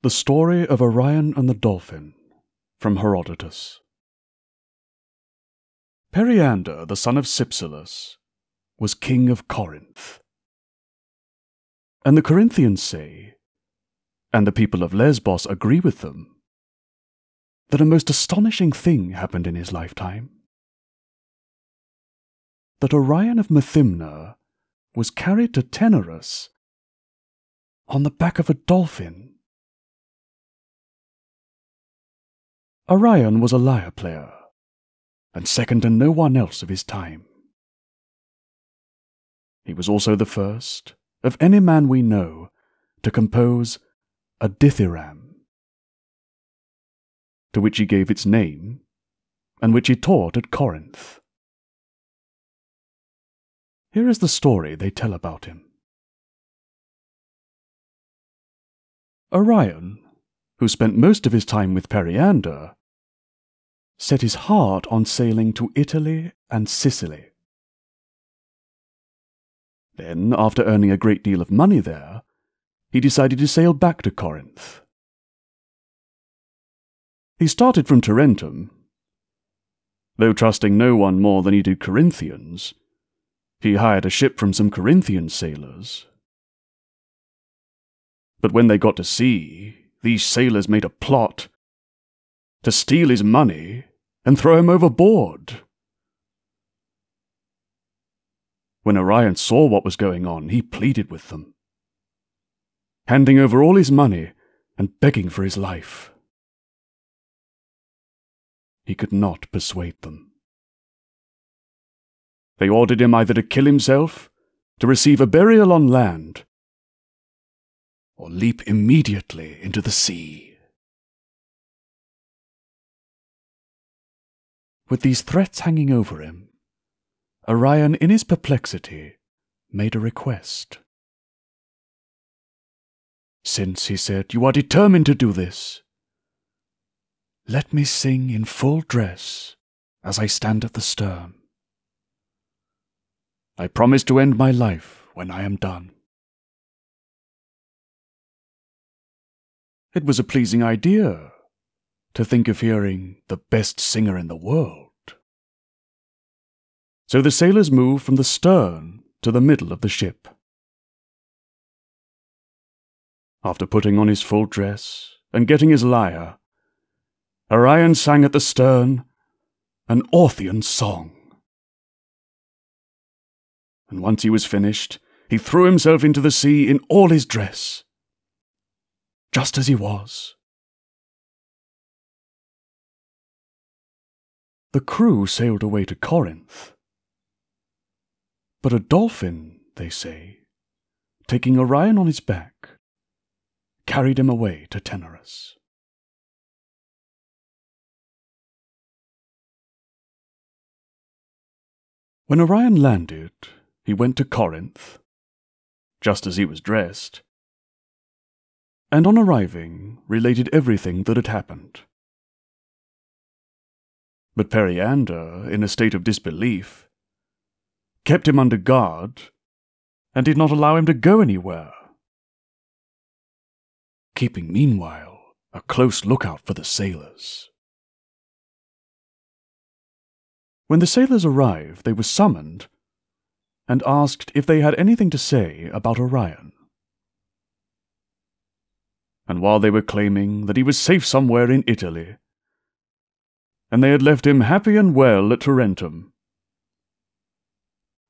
The Story of Arion and the Dolphin from Herodotus. Periander, the son of Cypselus, was king of Corinth. And the Corinthians say, and the people of Lesbos agree with them, that a most astonishing thing happened in his lifetime. That Arion of Methymna was carried to Taenarus on the back of a dolphin. Arion was a lyre player, and second to no one else of his time. He was also the first, of any man we know, to compose a dithyramb, to which he gave its name, and which he taught at Corinth. Here is the story they tell about him. Arion, who spent most of his time with Periander, set his heart on sailing to Italy and Sicily. Then, after earning a great deal of money there, he decided to sail back to Corinth. He started from Tarentum. Though trusting no one more than he did Corinthians, he hired a ship from some Corinthian sailors. But when they got to sea, these sailors made a plot to steal his money and throw him overboard. When Arion saw what was going on, he pleaded with them, handing over all his money and begging for his life. He could not persuade them. They ordered him either to kill himself, to receive a burial on land, or leap immediately into the sea. With these threats hanging over him, Arion, in his perplexity, made a request. Since, he said, you are determined to do this, let me sing in full dress as I stand at the stern. I promise to end my life when I am done. It was a pleasing idea to think of hearing the best singer in the world. So the sailors moved from the stern to the middle of the ship. After putting on his full dress and getting his lyre, Arion sang at the stern an Orthian song and once he was finished, he threw himself into the sea in all his dress, just as he was. The crew sailed away to Corinth. But a dolphin, they say, taking Arion on his back, carried him away to Taenarus. When Arion landed, he went to Corinth, just as he was dressed, and on arriving related everything that had happened. But Periander, in a state of disbelief, kept him under guard and did not allow him to go anywhere, keeping meanwhile a close lookout for the sailors. When the sailors arrived, they were summoned and asked if they had anything to say about Arion. And while they were claiming that he was safe somewhere in Italy, and they had left him happy and well at Tarentum,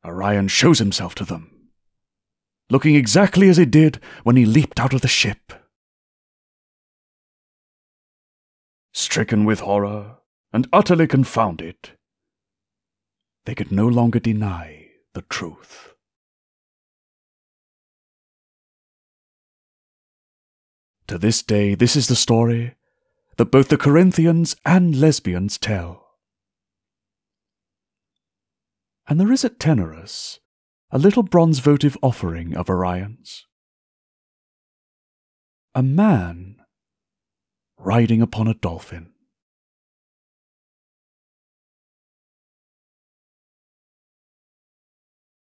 Arion shows himself to them, looking exactly as he did when he leaped out of the ship. Stricken with horror and utterly confounded, they could no longer deny the truth. To this day, this is the story that both the Corinthians and Lesbians tell. And there is at Taenarus a little bronze votive offering of Arion's. A man riding upon a dolphin.